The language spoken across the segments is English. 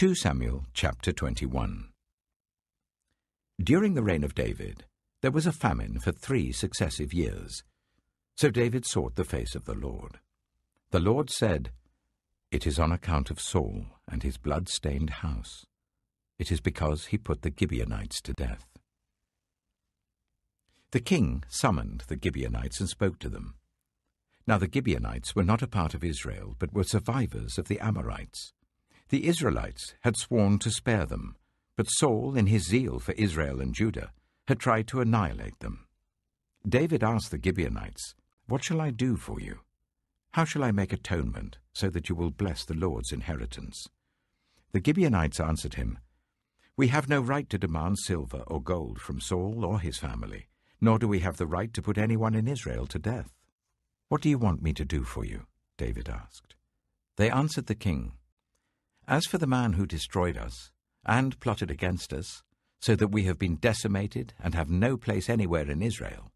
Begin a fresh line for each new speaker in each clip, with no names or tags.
2 Samuel chapter 21 During the reign of David, there was a famine for three successive years. So David sought the face of the Lord. The Lord said, It is on account of Saul and his blood-stained house. It is because he put the Gibeonites to death. The king summoned the Gibeonites and spoke to them. Now the Gibeonites were not a part of Israel, but were survivors of the Amorites. The Israelites had sworn to spare them, but Saul, in his zeal for Israel and Judah, had tried to annihilate them. David asked the Gibeonites, What shall I do for you? How shall I make atonement so that you will bless the Lord's inheritance? The Gibeonites answered him, We have no right to demand silver or gold from Saul or his family, nor do we have the right to put anyone in Israel to death. What do you want me to do for you? David asked. They answered the king, As for the man who destroyed us and plotted against us, so that we have been decimated and have no place anywhere in Israel,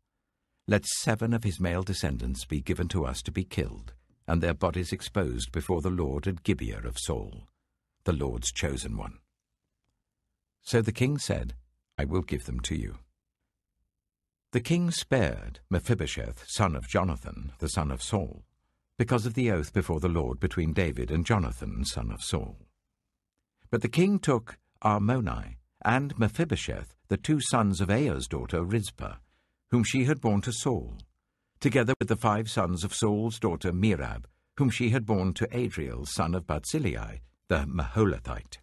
let seven of his male descendants be given to us to be killed, and their bodies exposed before the Lord at Gibeah of Saul, the Lord's chosen one. So the king said, I will give them to you. The king spared Mephibosheth, son of Jonathan, the son of Saul, because of the oath before the Lord between David and Jonathan, son of Saul. But the king took Armoni and Mephibosheth, the two sons of Aiah's daughter Rizpah, whom she had borne to Saul, together with the five sons of Saul's daughter Merab, whom she had borne to Adriel, son of Barzillai, the Meholathite.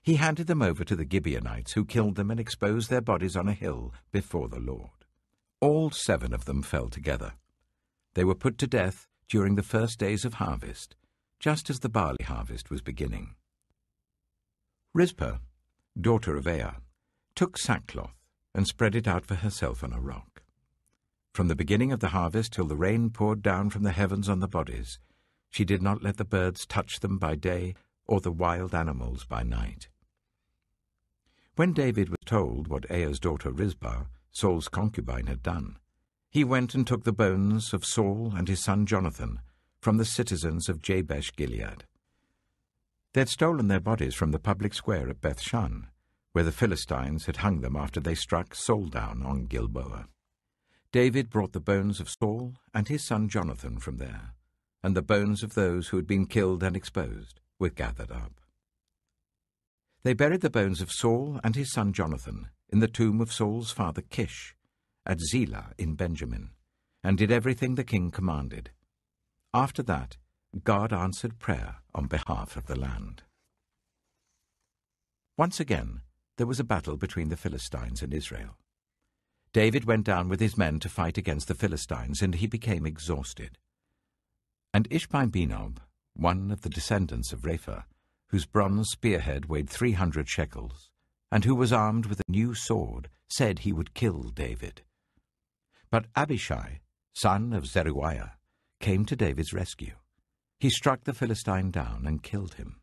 He handed them over to the Gibeonites, who killed them and exposed their bodies on a hill before the Lord. All seven of them fell together. They were put to death during the first days of harvest, just as the barley harvest was beginning. Rizpah, daughter of Aiah, took sackcloth and spread it out for herself on a rock. From the beginning of the harvest till the rain poured down from the heavens on the bodies, she did not let the birds touch them by day or the wild animals by night. When David was told what Aiah's daughter Rizpah, Saul's concubine, had done, he went and took the bones of Saul and his son Jonathan from the citizens of Jabesh Gilead. They had stolen their bodies from the public square at Beth Shan, where the Philistines had hung them after they struck Saul down on Gilboa. David brought the bones of Saul and his son Jonathan from there, and the bones of those who had been killed and exposed were gathered up. They buried the bones of Saul and his son Jonathan in the tomb of Saul's father Kish at Zelah in Benjamin, and did everything the king commanded. After that, God answered prayer on behalf of the land. Once again, there was a battle between the Philistines and Israel. David went down with his men to fight against the Philistines, and he became exhausted. And Ishbi-benob, one of the descendants of Rapha, whose bronze spearhead weighed three hundred shekels, and who was armed with a new sword, said he would kill David. But Abishai, son of Zeruiah, came to David's rescue. He struck the Philistine down and killed him.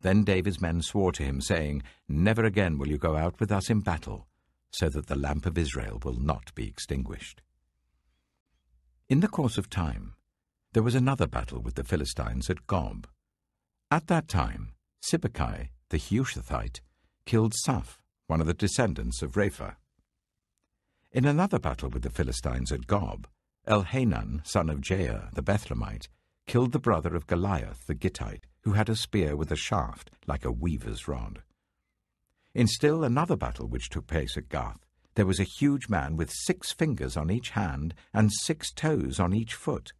Then David's men swore to him, saying, Never again will you go out with us in battle, so that the lamp of Israel will not be extinguished. In the course of time, there was another battle with the Philistines at Gob. At that time, Sibbekai, the Hushathite, killed Saph, one of the descendants of Rapha. In another battle with the Philistines at Gob, Elhanan, son of Jair, the Bethlehemite, killed the brother of Goliath, the Gittite, who had a spear with a shaft like a weaver's rod. In still another battle which took place at Gath, there was a huge man with six fingers on each hand and six toes on each foot,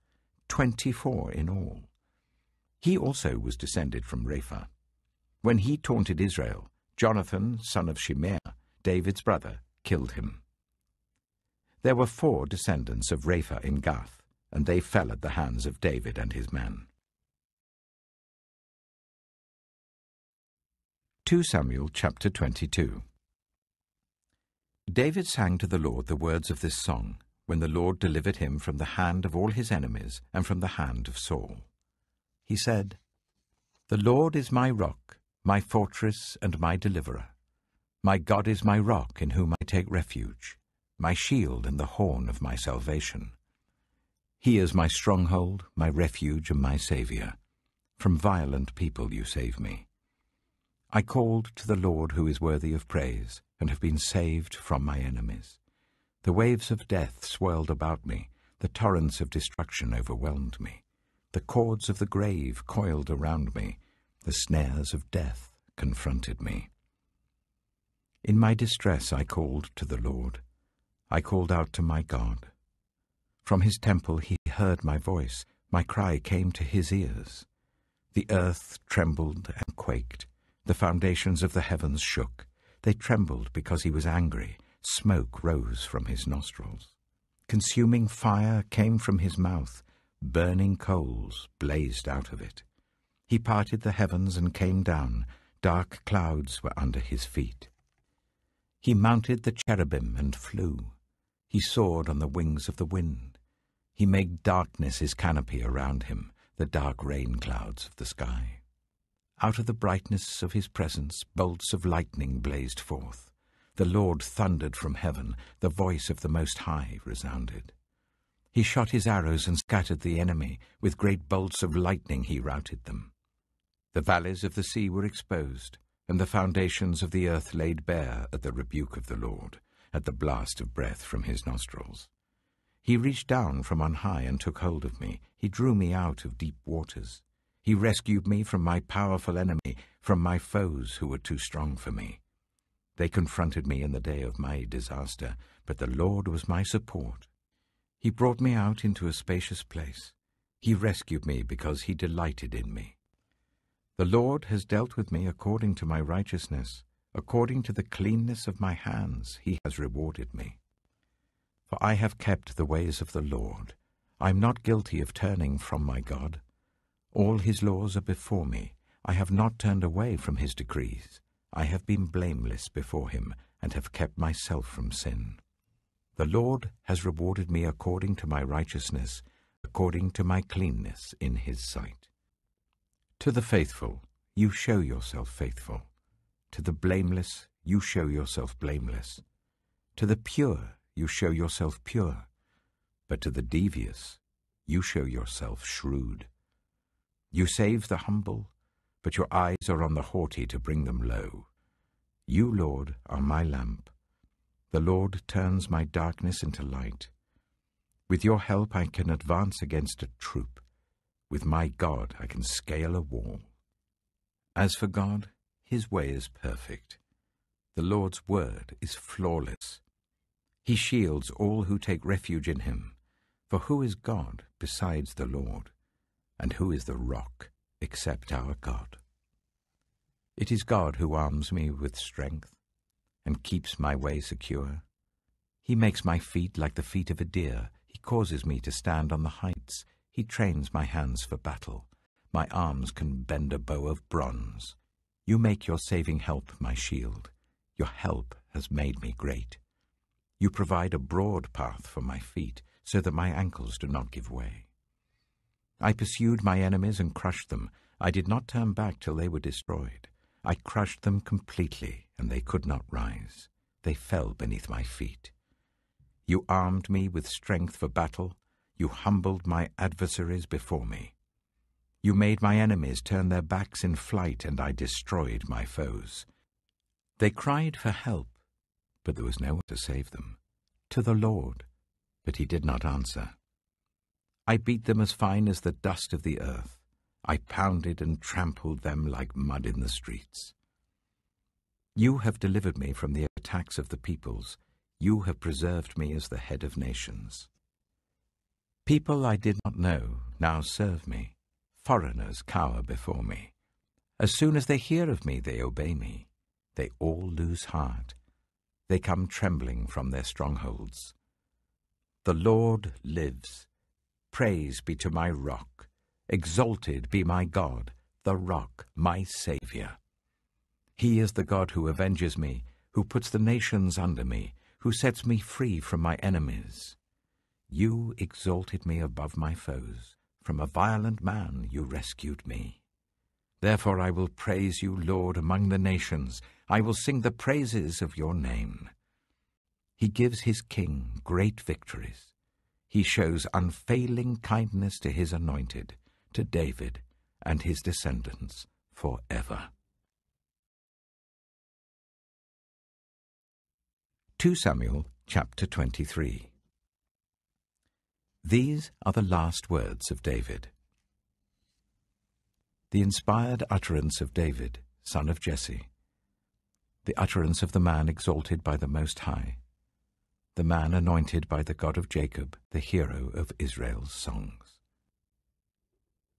twenty-four in all. He also was descended from Rapha. When he taunted Israel, Jonathan, son of Shimeah, David's brother, killed him. There were four descendants of Rapha in Gath, and they fell at the hands of David and his men. 2 Samuel chapter 22 David sang to the Lord the words of this song when the Lord delivered him from the hand of all his enemies and from the hand of Saul. He said, The Lord is my rock, my fortress and my deliverer. My God is my rock in whom I take refuge, my shield and the horn of my salvation. He is my stronghold, my refuge and my Saviour. From violent people you save me. I called to the Lord who is worthy of praise, and have been saved from my enemies. The waves of death swirled about me, the torrents of destruction overwhelmed me. The cords of the grave coiled around me, the snares of death confronted me. In my distress I called to the Lord. I called out to my God. From his temple he heard my voice. My cry came to his ears. The earth trembled and quaked. The foundations of the heavens shook. They trembled because he was angry. Smoke rose from his nostrils. Consuming fire came from his mouth. Burning coals blazed out of it. He parted the heavens and came down. Dark clouds were under his feet. He mounted the cherubim and flew. He soared on the wings of the wind. He made darkness his canopy around him, the dark rain clouds of the sky. Out of the brightness of his presence, bolts of lightning blazed forth. The Lord thundered from heaven, the voice of the Most High resounded. He shot his arrows and scattered the enemy. With great bolts of lightning he routed them. The valleys of the sea were exposed, and the foundations of the earth laid bare at the rebuke of the Lord, at the blast of breath from his nostrils. He reached down from on high and took hold of me. He drew me out of deep waters. He rescued me from my powerful enemy, from my foes who were too strong for me. They confronted me in the day of my disaster, but the Lord was my support. He brought me out into a spacious place. He rescued me because he delighted in me. The Lord has dealt with me according to my righteousness. According to the cleanness of my hands, he has rewarded me. For I have kept the ways of the Lord. I am not guilty of turning from my God. All his laws are before me. I have not turned away from his decrees. I have been blameless before him, and have kept myself from sin. The Lord has rewarded me according to my righteousness, according to my cleanness in his sight. To the faithful, you show yourself faithful. To the blameless, you show yourself blameless. To the pure, you show yourself pure. But to the devious, you show yourself shrewd. You save the humble, but your eyes are on the haughty to bring them low. You, Lord, are my lamp. The Lord turns my darkness into light. With your help I can advance against a troop. With my God I can scale a wall. As for God, his way is perfect. The Lord's word is flawless. He shields all who take refuge in him. For who is God besides the Lord? And who is the rock except our God? It is God who arms me with strength and keeps my way secure. He makes my feet like the feet of a deer. He causes me to stand on the heights. He trains my hands for battle. My arms can bend a bow of bronze. You make your saving help my shield. Your help has made me great. You provide a broad path for my feet, so that my ankles do not give way. I pursued my enemies and crushed them. I did not turn back till they were destroyed. I crushed them completely, and they could not rise. They fell beneath my feet. You armed me with strength for battle. You humbled my adversaries before me. You made my enemies turn their backs in flight, and I destroyed my foes. They cried for help, but there was no one to save them. To the Lord, but he did not answer. I beat them as fine as the dust of the earth. I pounded and trampled them like mud in the streets. You have delivered me from the attacks of the peoples. You have preserved me as the head of nations. People I did not know now serve me. Foreigners cower before me. As soon as they hear of me, they obey me. They all lose heart. They come trembling from their strongholds. The Lord lives. Praise be to my rock. Exalted be my God, the rock, my Saviour. He is the God who avenges me, who puts the nations under me, who sets me free from my enemies. You exalted me above my foes. From a violent man you rescued me. Therefore I will praise you, Lord, among the nations. I will sing the praises of your name. He gives his king great victories. He shows unfailing kindness to his anointed, to David and his descendants forever. 2 Samuel chapter 23 These are the last words of David. The inspired utterance of David, son of Jesse, the utterance of the man exalted by the Most High, the man anointed by the God of Jacob, the hero of Israel's songs.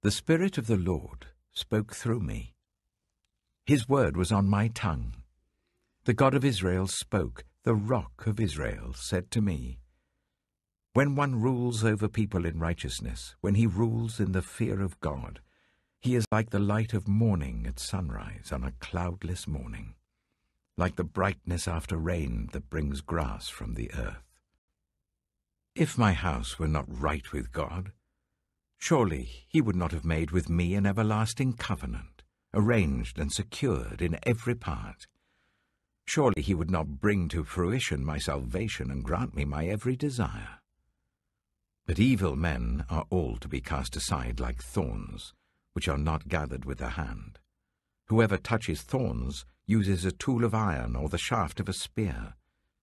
The Spirit of the Lord spoke through me. His word was on my tongue. The God of Israel spoke the rock of Israel, said to me, When one rules over people in righteousness, when he rules in the fear of God, he is like the light of morning at sunrise on a cloudless morning, like the brightness after rain that brings grass from the earth. If my house were not right with God, surely he would not have made with me an everlasting covenant, arranged and secured in every part. Surely he would not bring to fruition my salvation and grant me my every desire. But evil men are all to be cast aside like thorns, which are not gathered with the hand. Whoever touches thorns uses a tool of iron or the shaft of a spear.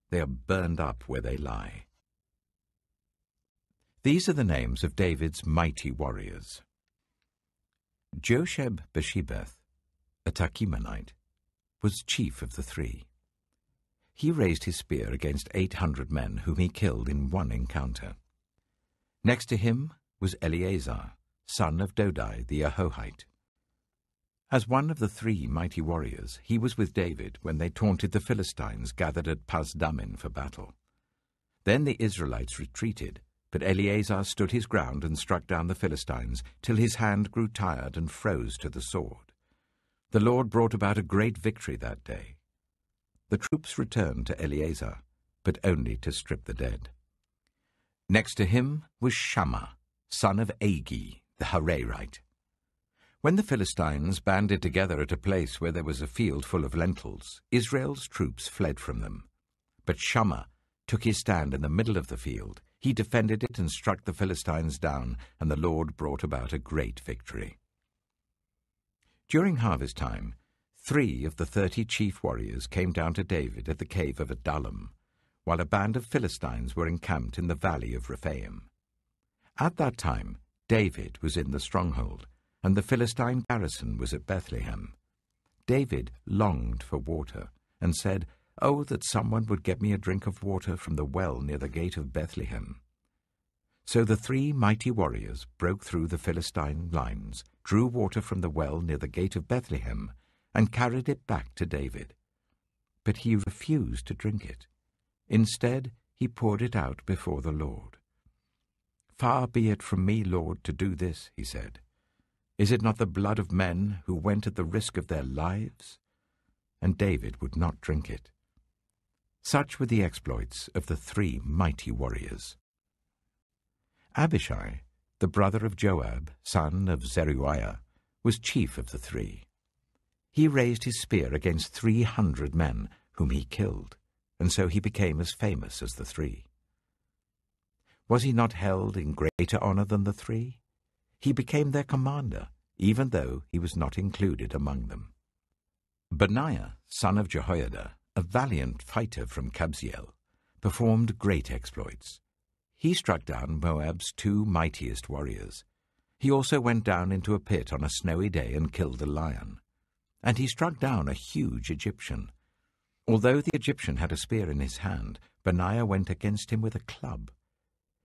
They are burned up where they lie. These are the names of David's mighty warriors. Josheb Basshebeth, a Tahkemonite, was chief of the three he raised his spear against eight hundred men whom he killed in one encounter. Next to him was Eleazar, son of Dodai the Ahohite. As one of the three mighty warriors, he was with David when they taunted the Philistines gathered at Pas Dammim for battle. Then the Israelites retreated, but Eleazar stood his ground and struck down the Philistines till his hand grew tired and froze to the sword. The Lord brought about a great victory that day. The troops returned to Eleazar, but only to strip the dead. Next to him was Shammah, son of Agee, the Hararite. When the Philistines banded together at a place where there was a field full of lentils, Israel's troops fled from them. But Shammah took his stand in the middle of the field. He defended it and struck the Philistines down, and the Lord brought about a great victory. During harvest time, Three of the thirty chief warriors came down to David at the cave of Adullam, while a band of Philistines were encamped in the valley of Rephaim. At that time, David was in the stronghold, and the Philistine garrison was at Bethlehem. David longed for water, and said, Oh, that someone would get me a drink of water from the well near the gate of Bethlehem. So the three mighty warriors broke through the Philistine lines, drew water from the well near the gate of Bethlehem, and carried it back to David. But he refused to drink it. Instead, he poured it out before the Lord. Far be it from me, Lord, to do this, he said. Is it not the blood of men who went at the risk of their lives? And David would not drink it. Such were the exploits of the three mighty warriors. Abishai, the brother of Joab, son of Zeruiah, was chief of the three he raised his spear against three hundred men, whom he killed, and so he became as famous as the three. Was he not held in greater honor than the three? He became their commander, even though he was not included among them. Benaiah, son of Jehoiada, a valiant fighter from Kabzeel, performed great exploits. He struck down Moab's two mightiest warriors. He also went down into a pit on a snowy day and killed a lion and he struck down a huge Egyptian. Although the Egyptian had a spear in his hand, Benaiah went against him with a club.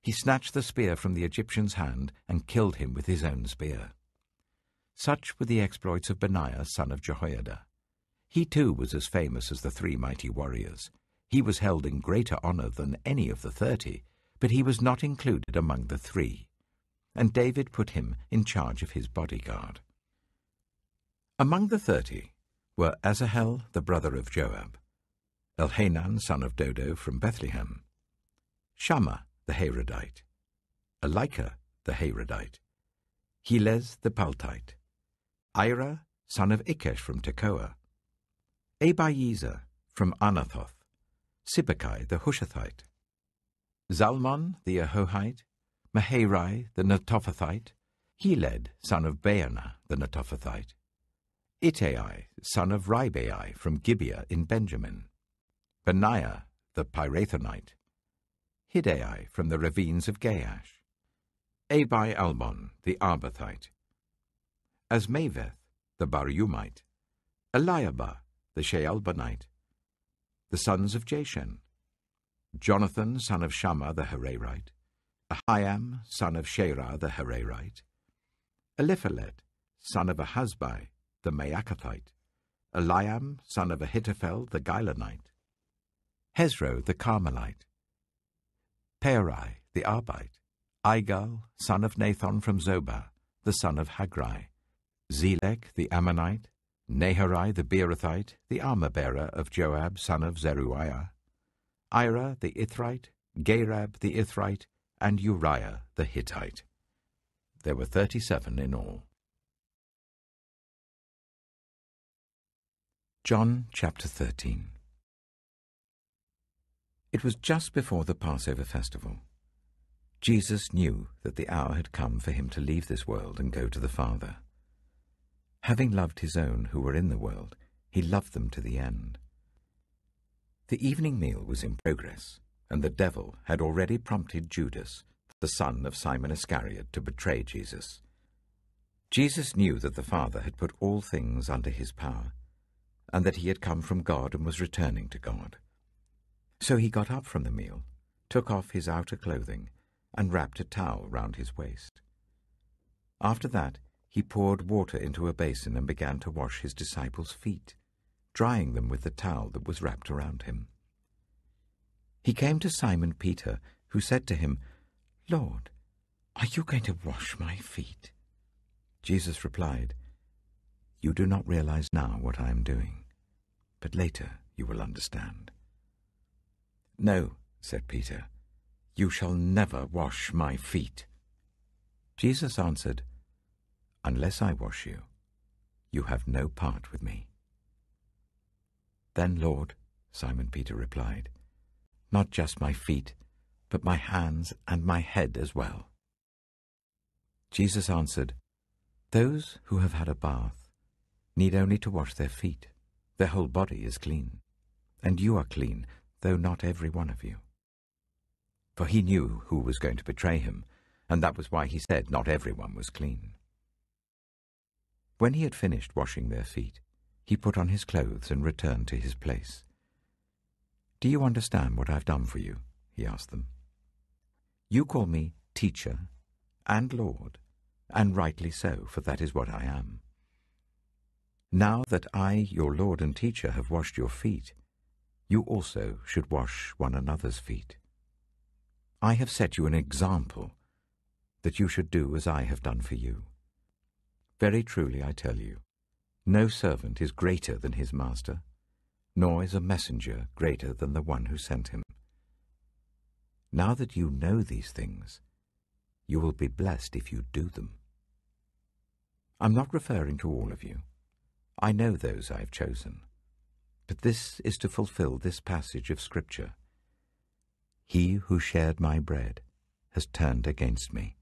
He snatched the spear from the Egyptian's hand and killed him with his own spear. Such were the exploits of Benaiah, son of Jehoiada. He too was as famous as the three mighty warriors. He was held in greater honor than any of the thirty, but he was not included among the three. And David put him in charge of his bodyguard. Among the thirty were Asahel, the brother of Joab, Elhanan, son of Dodo, from Bethlehem, Shammah, the Harodite, Elika, the Harodite, Helez, the Paltite, Ira, son of Ikkesh from Tekoa, Abiezer, from Anathoth, Sibbekai, the Hushathite, Zalmon, the Ahohite, Maharai, the Netophathite, Heled, son of Baanah the Netophathite, Ittai, son of Ribai, from Gibeah in Benjamin. Benaiah, the Pirathonite, Hiddai from the ravines of Gaash, Abi Albon, the Arbathite, Azmaveth, the Barhumite, Eliahba, the Shaalbonite, the sons of Jashen, Jonathan, son of Shammah the Hararite, Ahiam, son of Sherah the Hararite, Eliphelet, son of Ahasbai the Maakathite, Eliam, son of Ahithophel the Gilonite, Hezro the Carmelite, Paarai the Arbite, Igal, son of Nathan from Zobah, the son of Hagri, Zelek the Ammonite, Naharai the Beerothite, the armor-bearer of Joab, son of Zeruiah, Ira the Ithrite, Gareb the Ithrite, and Uriah the Hittite. There were thirty-seven in all. John chapter 13 It was just before the Passover festival. Jesus knew that the hour had come for him to leave this world and go to the Father. Having loved his own who were in the world, he loved them to the end. The evening meal was in progress, and the devil had already prompted Judas, the son of Simon Iscariot, to betray Jesus. Jesus knew that the Father had put all things under his power, and that he had come from God and was returning to God. So he got up from the meal, took off his outer clothing, and wrapped a towel round his waist. After that, he poured water into a basin and began to wash his disciples' feet, drying them with the towel that was wrapped around him. He came to Simon Peter, who said to him, Lord, are you going to wash my feet? Jesus replied, You do not realize now what I am doing, but later you will understand. No, said Peter, you shall never wash my feet. Jesus answered, Unless I wash you, you have no part with me. Then, Lord, Simon Peter replied, not just my feet, but my hands and my head as well. Jesus answered, Those who have had a bath need only to wash their feet. Their whole body is clean. And you are clean, though not every one of you. For he knew who was going to betray him, and that was why he said not everyone was clean. When he had finished washing their feet, he put on his clothes and returned to his place. Do you understand what I've done for you? he asked them. You call me teacher and Lord, and rightly so, for that is what I am. Now that I, your Lord and teacher, have washed your feet, you also should wash one another's feet. I have set you an example that you should do as I have done for you. Very truly I tell you, no servant is greater than his master, nor is a messenger greater than the one who sent him. Now that you know these things, you will be blessed if you do them. I'm not referring to all of you. I know those I have chosen. But this is to fulfill this passage of Scripture. He who shared my bread has turned against me.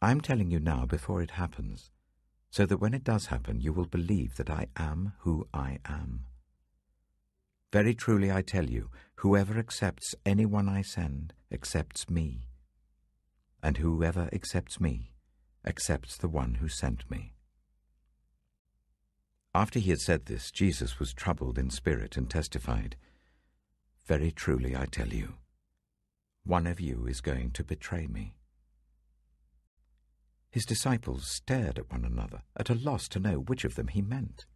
I'm telling you now before it happens, so that when it does happen you will believe that I am who I am. Very truly I tell you, whoever accepts anyone I send accepts me, and whoever accepts me accepts the one who sent me. After he had said this, Jesus was troubled in spirit and testified, Very truly I tell you, one of you is going to betray me. His disciples stared at one another, at a loss to know which of them he meant.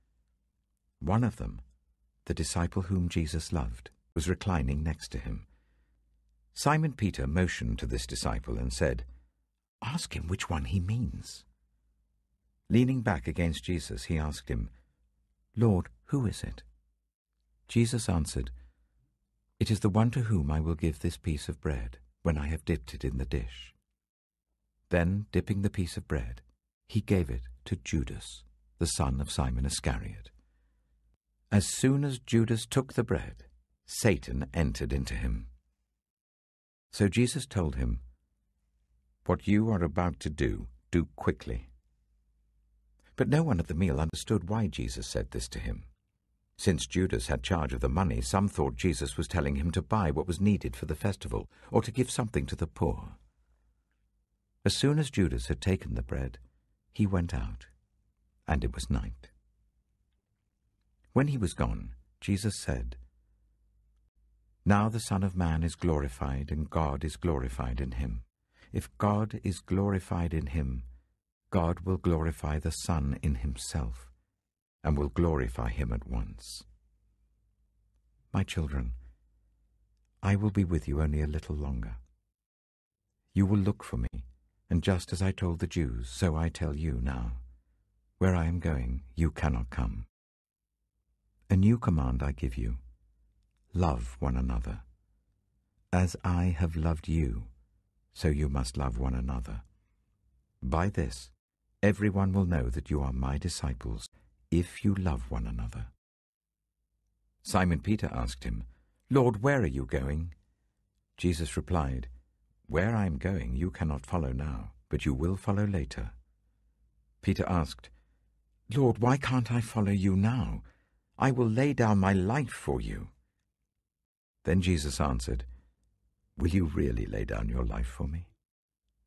One of them, the disciple whom Jesus loved, was reclining next to him. Simon Peter motioned to this disciple and said, Ask him which one he means. Leaning back against Jesus, he asked him, Lord, who is it? Jesus answered, It is the one to whom I will give this piece of bread when I have dipped it in the dish. Then, dipping the piece of bread, he gave it to Judas, the son of Simon Iscariot. As soon as Judas took the bread, Satan entered into him. So Jesus told him, What you are about to do, do quickly. But no one at the meal understood why Jesus said this to him. Since Judas had charge of the money, some thought Jesus was telling him to buy what was needed for the festival or to give something to the poor. As soon as Judas had taken the bread, he went out, and it was night. When he was gone, Jesus said, Now the Son of Man is glorified, and God is glorified in him. If God is glorified in him, God will glorify the Son in himself, and will glorify him at once. My children, I will be with you only a little longer. You will look for me, and just as I told the Jews, so I tell you now. Where I am going, you cannot come. A new command I give you love one another. As I have loved you, so you must love one another. By this, everyone will know that you are my disciples if you love one another. Simon Peter asked him, Lord, where are you going? Jesus replied, Where I am going you cannot follow now, but you will follow later. Peter asked, Lord, why can't I follow you now? I will lay down my life for you. Then Jesus answered, Will you really lay down your life for me?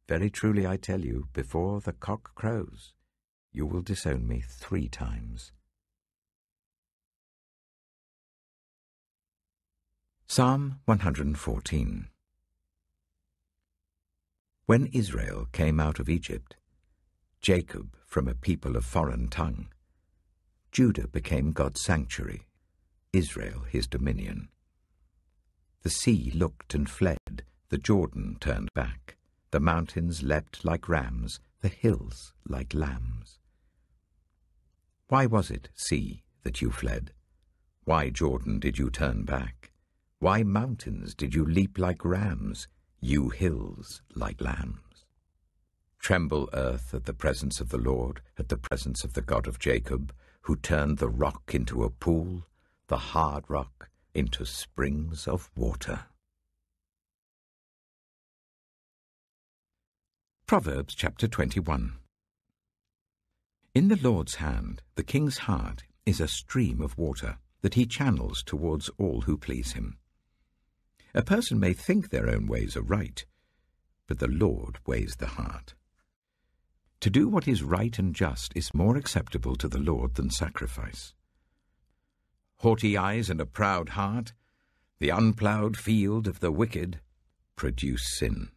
Very truly I tell you, before the cock crows, you will disown me three times. Psalm 114 When Israel came out of Egypt, Jacob from a people of foreign tongue, Judah became God's sanctuary, Israel his dominion. The sea looked and fled, the Jordan turned back, the mountains leapt like rams, the hills like lambs. Why was it, sea, that you fled? Why, Jordan, did you turn back? Why, mountains, did you leap like rams, you hills like lambs? Tremble, earth, at the presence of the Lord, at the presence of the God of Jacob, who turned the rock into a pool, the hard rock into springs of water. Proverbs chapter 21 In the Lord's hand, the king's heart is a stream of water that he channels towards all who please him. A person may think their own ways are right, but the Lord weighs the heart. To do what is right and just is more acceptable to the Lord than sacrifice. Haughty eyes and a proud heart, the unploughed field of the wicked, produce sin.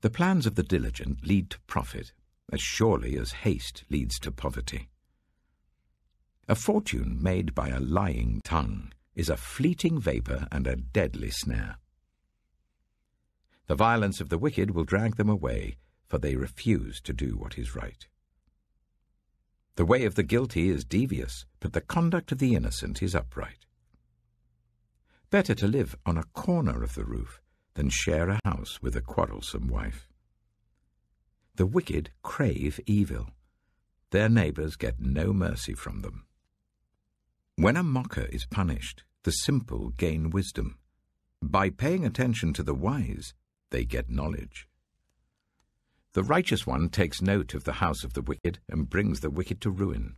The plans of the diligent lead to profit, as surely as haste leads to poverty. A fortune made by a lying tongue is a fleeting vapour and a deadly snare. The violence of the wicked will drag them away, for they refuse to do what is right. The way of the guilty is devious, but the conduct of the innocent is upright. Better to live on a corner of the roof than share a house with a quarrelsome wife. The wicked crave evil. Their neighbours get no mercy from them. When a mocker is punished, the simple gain wisdom. By paying attention to the wise, they get knowledge. The righteous one takes note of the house of the wicked and brings the wicked to ruin.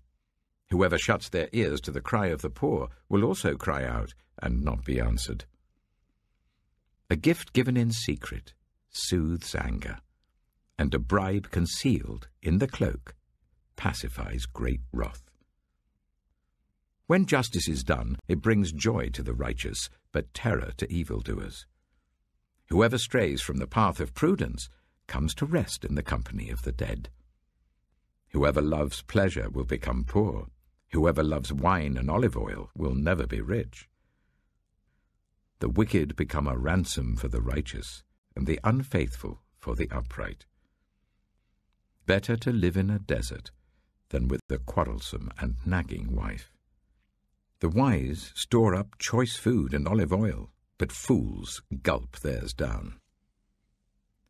Whoever shuts their ears to the cry of the poor will also cry out and not be answered. A gift given in secret soothes anger, and a bribe concealed in the cloak pacifies great wrath. When justice is done, it brings joy to the righteous, but terror to evildoers. Whoever strays from the path of prudence comes to rest in the company of the dead. Whoever loves pleasure will become poor. Whoever loves wine and olive oil will never be rich. The wicked become a ransom for the righteous, and the unfaithful for the upright. Better to live in a desert than with a quarrelsome and nagging wife. The wise store up choice food and olive oil, but fools gulp theirs down.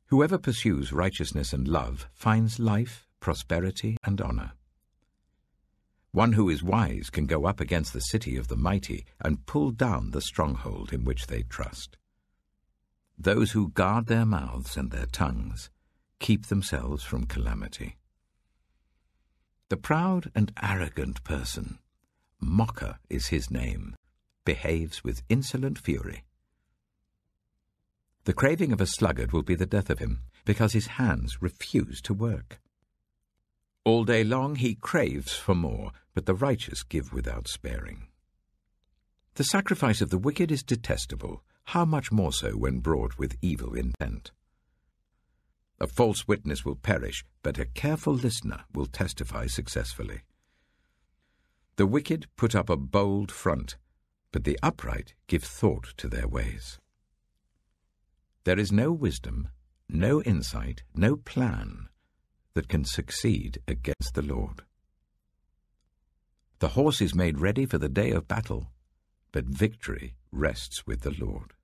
Whoever pursues righteousness and love finds life, prosperity, and honor. One who is wise can go up against the city of the mighty and pull down the stronghold in which they trust. Those who guard their mouths and their tongues keep themselves from calamity. The proud and arrogant person Mocker is his name, behaves with insolent fury. The craving of a sluggard will be the death of him, because his hands refuse to work. All day long he craves for more, but the righteous give without sparing. The sacrifice of the wicked is detestable, how much more so when brought with evil intent. A false witness will perish, but a careful listener will testify successfully. The wicked put up a bold front, but the upright give thought to their ways. There is no wisdom, no insight, no plan that can succeed against the Lord. The horse is made ready for the day of battle, but victory rests with the Lord.